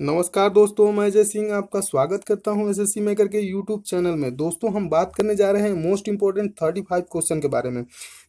नमस्कार दोस्तों, मैं अजय सिंह आपका स्वागत करता हूँ एसएससी मेकर के यूट्यूब चैनल में। दोस्तों, हम बात करने जा रहे हैं most important thirty five question के बारे में।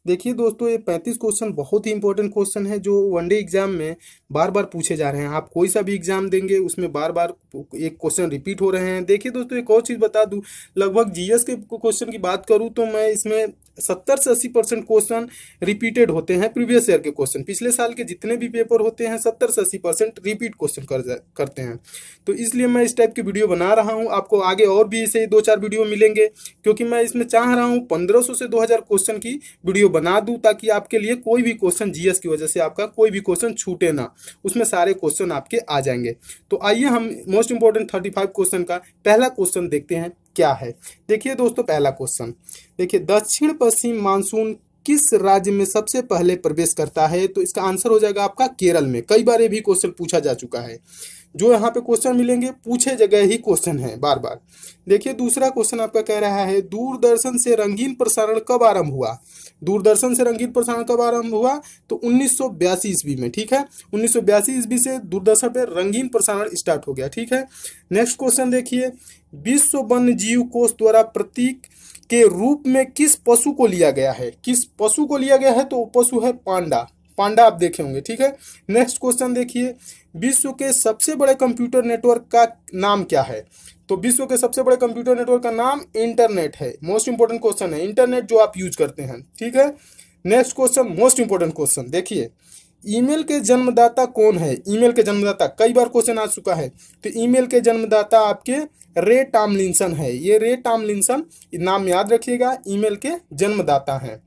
देखिए दोस्तों, ये पैंतीस क्वेश्चन बहुत ही इंपॉर्टेंट क्वेश्चन है जो वनडे एग्ज़ाम में बार बार पूछे जा रहे हैं। आप कोई सा भी एग्ज़ाम देंगे, उसमें बार बार एक क्वेश्चन रिपीट हो रहे हैं। देखिए दोस्तों, एक और चीज़ बता दूँ। लगभग जीएस के क्वेश्चन की बात करूँ तो मैं इसमें सत्तर से अस्सी परसेंट क्वेश्चन रिपीटेड होते हैं प्रीवियस ईयर के क्वेश्चन। पिछले साल के जितने भी पेपर होते हैं, सत्तर से अस्सी परसेंट रिपीट क्वेश्चन कर करते हैं। तो इसलिए मैं इस टाइप की वीडियो बना रहा हूँ। आपको आगे और भी इसे दो चार वीडियो मिलेंगे, क्योंकि मैं इसमें चाह रहा हूँ पंद्रह सौ दो हज़ार क्वेश्चन की वीडियो बना दूँ, ताकि आपके लिए कोई भी क्वेश्चन जीएस की वजह से आपका कोई भी क्वेश्चन छूटे ना। उसमें सारे क्वेश्चन आपके आ जाएँगे। तो आइए हम मोस्ट इंपॉर्टेंट थर्टी क्वेश्चन का पहला क्वेश्चन देखते हैं। क्या है? देखिए दोस्तों, पहला क्वेश्चन देखिए, दक्षिण पश्चिम मानसून किस राज्य में सबसे पहले प्रवेश करता है? तो इसका आंसर हो जाएगा आपका केरल में। कई बार ये भी क्वेश्चन पूछा जा चुका है। जो यहाँ पे क्वेश्चन मिलेंगे, पूछे जगह ही क्वेश्चन है बार बार देखिए, दूसरा क्वेश्चन आपका कह रहा है, दूरदर्शन से रंगीन प्रसारण कब आरंभ हुआ? दूरदर्शन से रंगीन प्रसारण कब आरंभ हुआ? तो उन्नीस सौ ईस्वी में, ठीक है? उन्नीस सौ बयासी ईस्वी से दूरदर्शन पे रंगीन प्रसारण स्टार्ट हो गया, ठीक है? नेक्स्ट क्वेश्चन देखिए, विश्व वन्य जीव कोष द्वारा प्रतीक के रूप में किस पशु को लिया गया है? किस पशु को लिया गया है? तो पशु है पांडा। पांडा आप देखे होंगे, ठीक है? नेक्स्ट क्वेश्चन देखिए विश्व के सबसे बड़े कंप्यूटर नेटवर्क का नाम क्या है? तो विश्व के सबसे बड़े कंप्यूटर नेटवर्क का नाम इंटरनेट है। मोस्ट इंपोर्टेंट क्वेश्चन है। इंटरनेट जो आप यूज़ करते हैं, ठीक है? Next question most important question देखिए। ईमेल के जन्मदाता कौन है? ईमेल के जन्मदाता, कई बार क्वेश्चन आ चुका है। तो ईमेल के जन्मदाता आपके रे टामलिंसन है। ये रे टामलिंसन, नाम याद रखिएगा, ईमेल के जन्मदाता हैं।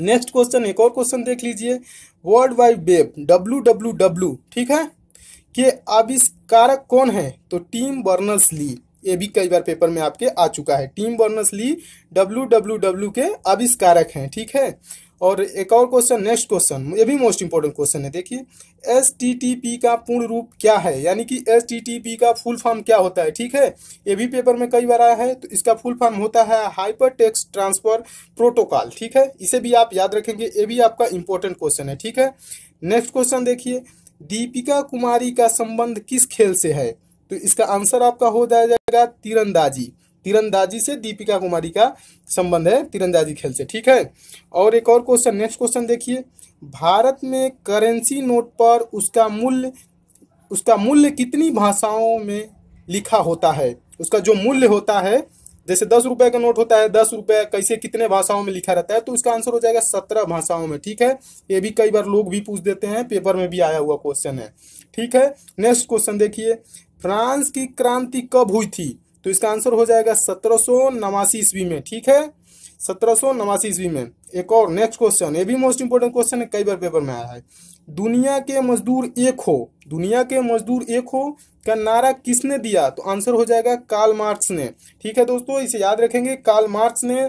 नेक्स्ट क्वेश्चन, एक और क्वेश्चन देख लीजिए। World wide web W W W ठीक है? के आविष्कारक कौन है? तो टीम बर्नर्स ली ये भी कई बार पेपर में आपके आ चुका है। Tim Berners Lee W W W के आविष्कारक हैं, ठीक है? और एक और क्वेश्चन नेक्स्ट क्वेश्चन ये भी मोस्ट इंपॉर्टेंट क्वेश्चन है, देखिए एस टी टी पी का पूर्ण रूप क्या है? यानी कि एस टी टी पी का फुल फॉर्म क्या होता है? ठीक है? ये भी पेपर में कई बार आया है तो इसका फुल फॉर्म होता है हाइपर टेक्स्ट ट्रांसफ़र प्रोटोकॉल ठीक है? इसे भी आप याद रखेंगे, ये भी आपका इंपॉर्टेंट क्वेश्चन है, ठीक है? नेक्स्ट क्वेश्चन देखिए, दीपिका कुमारी का संबंध किस खेल से है? तो इसका आंसर आपका हो जाएगा तीरंदाजी। तीरंदाजी से दीपिका कुमारी का संबंध है, तीरंदाजी खेल से, ठीक है? और एक और क्वेश्चन नेक्स्ट क्वेश्चन देखिए। भारत में करेंसी नोट पर उसका मूल्य उसका मूल्य कितनी भाषाओं में लिखा होता है? उसका जो मूल्य होता है, जैसे दस रुपए का नोट होता है, दस रुपए कैसे कितने भाषाओं में लिखा रहता है तो इसका आंसर हो जाएगा सत्रह भाषाओं में, ठीक है? ये भी कई बार लोग भी पूछ देते हैं पेपर में भी आया हुआ क्वेश्चन है, ठीक है? नेक्स्ट क्वेश्चन देखिए। फ्रांस की क्रांति कब हुई थी? तो इसका आंसर हो जाएगा सत्रह सौ नवासी ईस्वी में, ठीक है? सत्रह नवासी ईस्वी में। एक और नेक्स्ट क्वेश्चन ये भी मोस्ट इंपोर्टेंट क्वेश्चन है, कई बार पेपर में आया है। दुनिया के मजदूर एक हो, दुनिया के मजदूर एक हो, का नारा किसने दिया? तो आंसर हो जाएगा कार्ल मार्क्स ने। ठीक है दोस्तों, इसे याद रखेंगे कार्ल मार्क्स ने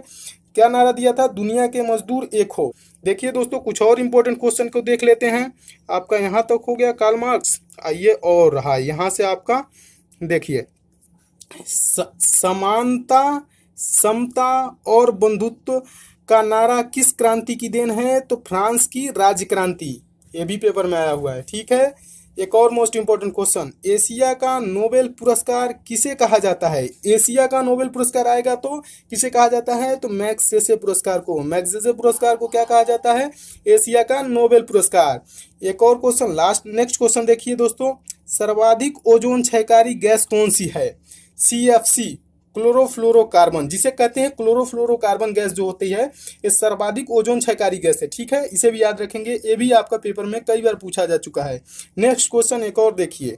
क्या नारा दिया था? दुनिया के मजदूर एक हो। देखिए दोस्तों, कुछ और इंपॉर्टेंट क्वेश्चन को देख लेते हैं। आपका यहाँ तक हो गया कार्ल मार्क्स आइए और रहा, यहाँ से आपका, देखिए। समानता, समता और बंधुत्व का नारा किस क्रांति की देन है? तो फ्रांस की राज्य क्रांति। ये भी पेपर में आया हुआ है, ठीक है? एक और मोस्ट इंपॉर्टेंट क्वेश्चन एशिया का नोबेल पुरस्कार किसे कहा जाता है? एशिया का नोबेल पुरस्कार आएगा तो किसे कहा जाता है? तो मैक्सेसे पुरस्कार को। मैक्सेसे पुरस्कार को क्या कहा जाता है? एशिया का नोबेल पुरस्कार। एक और क्वेश्चन लास्ट नेक्स्ट क्वेश्चन देखिए दोस्तों। सर्वाधिक ओजोन क्षयकारी गैस कौन सी है? सी एफ़ सी क्लोरोफ्लोरोकार्बन जिसे कहते हैं क्लोरोफ्लोरोकार्बन गैस जो होती है, ये सर्वाधिक ओजोन क्षयकारी गैस है, ठीक है? इसे भी याद रखेंगे, ये भी आपका पेपर में कई बार पूछा जा चुका है। नेक्स्ट क्वेश्चन एक और देखिए।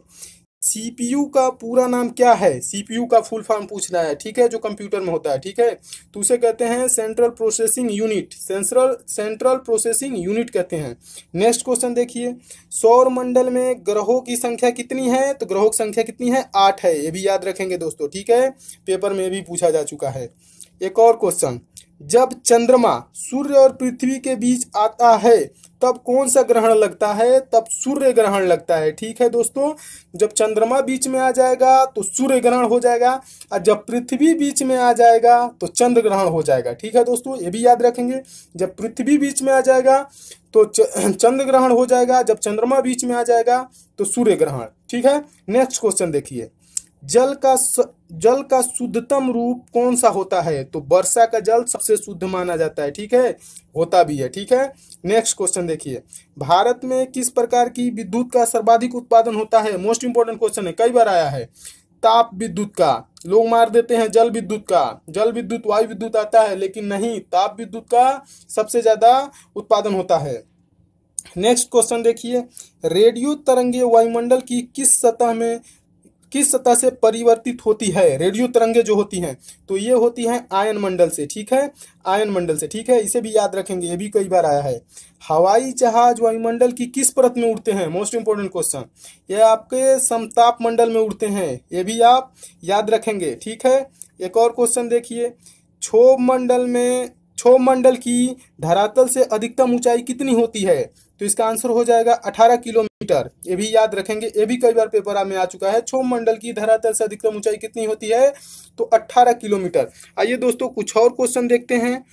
सीपीयू का पूरा नाम क्या है? सीपीयू का फुल फॉर्म पूछना है, ठीक है? जो कंप्यूटर में होता है, ठीक है? तो उसे कहते हैं central processing unit. Central central processing unit कहते हैं। नेक्स्ट क्वेश्चन देखिए। सौर मंडल में ग्रहों की संख्या कितनी है? तो ग्रहों की संख्या कितनी है? आठ है। ये भी याद रखेंगे दोस्तों, ठीक है? पेपर में भी पूछा जा चुका है। एक और क्वेश्चन जब चंद्रमा सूर्य और पृथ्वी के बीच आता है, तब कौन सा ग्रहण लगता है? तब सूर्य ग्रहण लगता है। ठीक है दोस्तों? जब चंद्रमा बीच में आ जाएगा तो सूर्य ग्रहण हो जाएगा। और जब पृथ्वी बीच में आ जाएगा तो चंद्र ग्रहण हो जाएगा। ठीक है दोस्तों? ये भी याद रखेंगे। जब पृथ्वी बीच में आ जाएगा तो चंद्र ग्रहण हो जाएगा। जब चंद्रमा बीच में आ जाएगा तो सूर्य ग्रहण। ठीक है? नेक्स्ट क्वेश्चन देखिए। जल का जल का शुद्धतम रूप कौन सा होता है? तो वर्षा का जल सबसे शुद्ध माना जाता है, ठीक है? होता भी है, ठीक है? नेक्स्ट क्वेश्चन देखिए। भारत में किस प्रकार की विद्युत का सर्वाधिक उत्पादन होता है? मोस्ट इंपोर्टेंट क्वेश्चन है, कई बार आया है। ताप विद्युत का। लोग मार देते हैं जल विद्युत का। जल विद्युत, वायु विद्युत आता है, लेकिन नहीं, ताप विद्युत का सबसे ज़्यादा उत्पादन होता है। नेक्स्ट क्वेश्चन देखिए। रेडियो तरंगे वायुमंडल की किस सतह में किस सतह से परिवर्तित होती है? रेडियो तरंगे जो होती हैं तो ये होती हैं आयन मंडल से, ठीक है? आयन मंडल से, ठीक है? इसे भी याद रखेंगे, ये भी कई बार आया है। हवाई जहाज़ वायुमंडल की किस परत में उड़ते हैं? मोस्ट इंपोर्टेंट क्वेश्चन ये आपके समताप मंडल में उड़ते हैं, ये भी आप याद रखेंगे, ठीक है? एक और क्वेश्चन देखिए। क्षोभ मंडल में, क्षोभ मंडल की धरातल से अधिकतम ऊंचाई कितनी होती है? तो इसका आंसर हो जाएगा 18 किलोमीटर। ये भी याद रखेंगे, ये भी कई बार पेपर में आ चुका है क्षोभ मंडल की धरातल से अधिकतम ऊंचाई कितनी होती है? तो 18 किलोमीटर। आइए दोस्तों, कुछ और क्वेश्चन देखते हैं।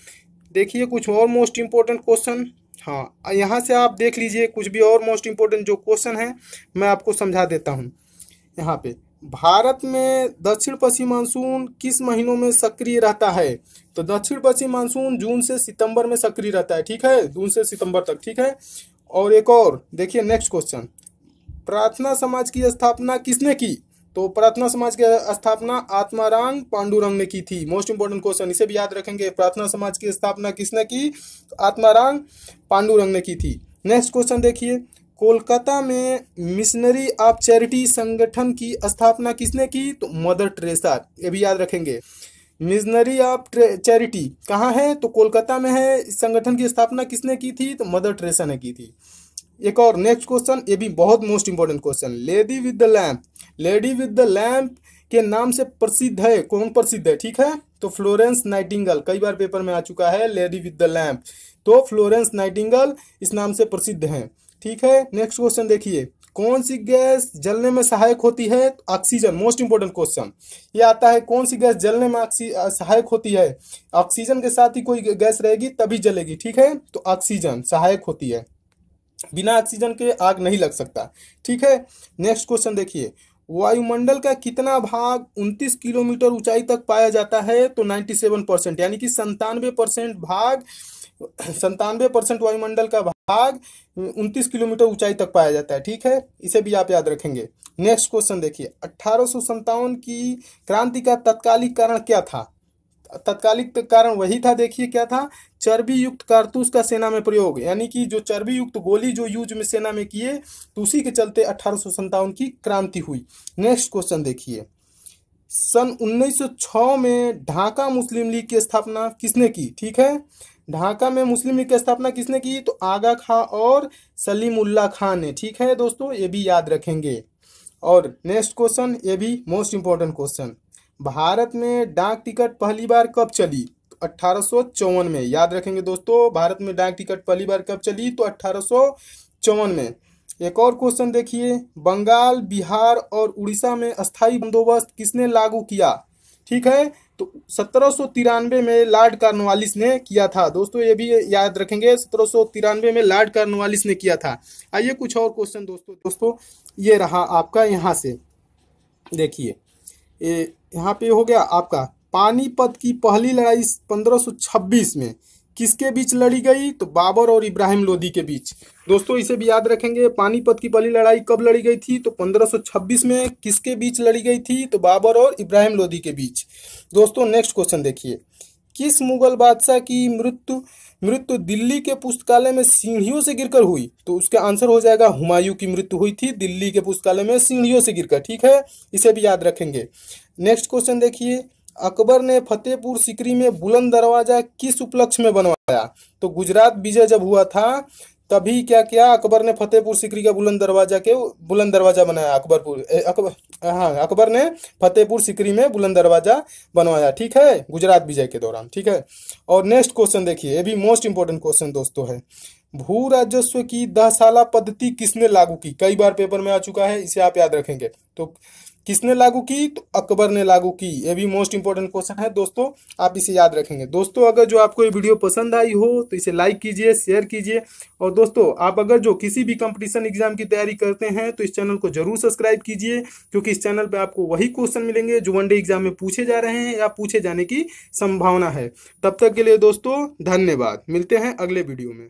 देखिए, कुछ और मोस्ट इम्पोर्टेंट क्वेश्चन हाँ यहाँ से आप देख लीजिए, कुछ भी और मोस्ट इम्पोर्टेंट जो क्वेश्चन है, मैं आपको समझा देता हूँ। यहाँ पे, भारत में दक्षिण पश्चिम मानसून किस महीनों में सक्रिय रहता है? तो दक्षिण पश्चिम मानसून जून से सितंबर में सक्रिय रहता है, ठीक है? जून से सितंबर तक, ठीक है? और एक और, देखिए नेक्स्ट क्वेश्चन प्रार्थना समाज की स्थापना किसने की? तो प्रार्थना समाज की स्थापना आत्माराम पांडुरंग ने की थी। मोस्ट इंपोर्टेंट क्वेश्चन इसे भी याद रखेंगे। प्रार्थना समाज की स्थापना किसने की? आत्माराम पांडुरंग ने की थी। नेक्स्ट क्वेश्चन देखिए। कोलकाता में मिशनरी ऑफ़ चैरिटी संगठन की स्थापना किसने की? तो मदर ट्रेसा, ये भी याद रखेंगे। मिशनरी ऑफ़ चैरिटी कहाँ है? तो कोलकाता में है। इस संगठन की स्थापना किसने की थी? तो मदर ट्रेसा ने की थी। एक और नेक्स्ट क्वेश्चन ये भी बहुत most important question lady with the lamp lady with the lamp के नाम से प्रसिद्ध है। कौन प्रसिद्ध है? ठीक है? तो फ्लोरेंस नाइटिंगल कई बार पेपर में आ चुका है लेडी विद द लैम्प तो फ्लोरेंस नाइटिंगल इस नाम से प्रसिद्ध है। ठीक है? नेक्स्ट क्वेश्चन देखिए। कौन सी गैस जलने में सहायक होती है? ऑक्सीजन मोस्ट इंपोर्टेंट क्वेश्चन ये आता है, कौन सी गैस जलने में सहायक होती है? ऑक्सीजन के साथ ही कोई गैस रहेगी, तभी जलेगी, ठीक है? तो ऑक्सीजन सहायक होती है। बिना ऑक्सीजन के आग नहीं लग सकता, ठीक है? नेक्स्ट क्वेश्चन देखिए। वायुमंडल का कितना भाग 29 किलोमीटर ऊंचाई तक पाया जाता है तो 97 परसेंट यानी कि संतानवे परसेंट भाग संतानवे परसेंट वायुमंडल का भाग उनतीस किलोमीटर ऊंचाई तक पाया जाता है, ठीक है? इसे भी आप याद रखेंगे। नेक्स्ट क्वेश्चन देखिए, अठारह की क्रांति का तत्कालिक कारण क्या था? तत्कालिक कारण वही था, देखिए क्या था चर्बी युक्त कारतूस का सेना में प्रयोग, यानी कि जो चर्बी युक्त गोली जो यूज़ में सेना में किए तो उसी के चलते अठारह की क्रांति हुई। नेक्स्ट क्वेश्चन देखिए। सन 1906 में ढाका मुस्लिम लीग की स्थापना किसने की? ठीक है? ढाका में मुस्लिम लीग की स्थापना किसने की? तो आगा खां और सलीम सलीमुल्ला खान ने। ठीक है दोस्तों, ये भी याद रखेंगे। और नेक्स्ट क्वेश्चन ये भी मोस्ट इंपॉर्टेंट क्वेश्चन भारत में डाक टिकट पहली बार कब चली? तो अठारह में। याद रखेंगे दोस्तों, भारत में डाक टिकट पहली बार कब चली? तो चौवन में। एक और क्वेश्चन देखिए। बंगाल, बिहार और उड़ीसा में अस्थाई बंदोबस्त किसने लागू किया? ठीक है? तो सत्रह सौ तिरानवे में लॉर्ड कार्नवालिस ने किया था। दोस्तों, ये भी याद रखेंगे, सत्रह सौ तिरानवे में लॉर्ड कार्नवालिस ने किया था। आइए कुछ और क्वेश्चन दोस्तों दोस्तों, ये रहा आपका यहाँ से। देखिए यहाँ पे हो गया आपका। पानीपत की पहली लड़ाई 1526 में। किसके बीच लड़ी गई? तो बाबर और इब्राहिम लोदी के बीच। दोस्तों, इसे भी याद रखेंगे, पानीपत की पहली लड़ाई कब लड़ी गई थी? तो 1526 में किसके बीच लड़ी गई थी? तो बाबर और इब्राहिम लोदी के बीच। दोस्तों नेक्स्ट क्वेश्चन देखिए। किस मुगल बादशाह की मृत्यु मृत्यु दिल्ली के पुस्तकालय में सीढ़ियों से गिरकर हुई। तो उसका आंसर हो जाएगा, हुमायूं की मृत्यु हुई थी दिल्ली के पुस्तकालय में सीढ़ियों से गिरकर, ठीक है? इसे भी याद रखेंगे। नेक्स्ट क्वेश्चन देखिए, अकबर ने फतेहपुर सिकरी में बुलंद दरवाज़ा किस उपलक्ष्य में बनवाया? तो गुजरात विजय जब हुआ था तभी क्या किया? अकबर ने फतेहपुर सिकरी का बुलंद दरवाज़ा के बुलंद दरवाज़ा बनाया अकबरपुर अकबर हाँ अकबर ने फतेहपुर सिकरी में बुलंद दरवाज़ा बनवाया, ठीक है? गुजरात विजय के दौरान, ठीक है? और नेक्स्ट क्वेश्चन देखिए, ये भी मोस्ट इंपॉर्टेंट क्वेश्चन दोस्तों है। भू राजस्व की दहसाला पद्धति किसने लागू की? कई बार पेपर में आ चुका है, इसे आप याद रखेंगे। तो किसने लागू की? तो अकबर ने लागू की। ये भी मोस्ट इंपॉर्टेंट क्वेश्चन है। दोस्तों, आप इसे याद रखेंगे। दोस्तों, अगर जो आपको ये वीडियो पसंद आई हो तो इसे लाइक कीजिए शेयर कीजिए। और दोस्तों, आप अगर जो किसी भी कंपटीशन एग्ज़ाम की तैयारी करते हैं तो इस चैनल को ज़रूर सब्सक्राइब कीजिए, क्योंकि इस चैनल पर आपको वही क्वेश्चन मिलेंगे, जो वनडे एग्ज़ाम में पूछे जा रहे हैं या पूछे जाने की संभावना है। तब तक के लिए दोस्तों, धन्यवाद। मिलते हैं अगले वीडियो में।